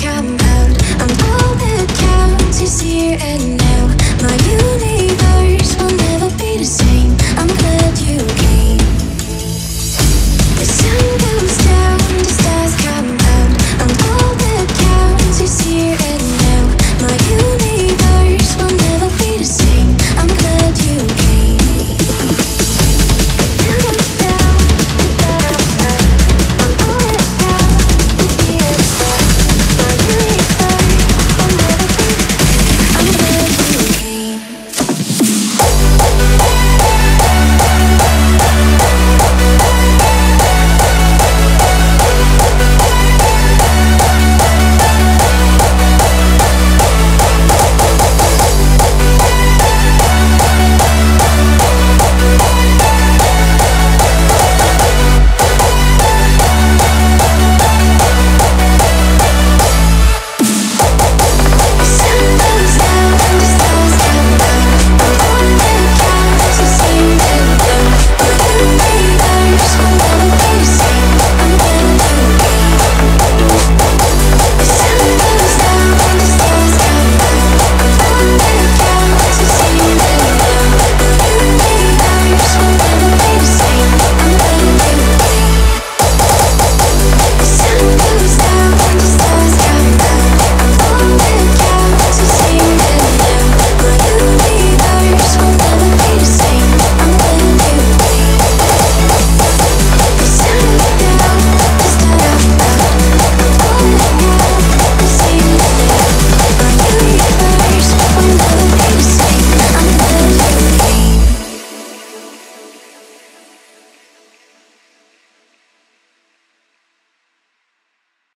come out. And all that counts is here and now. My youth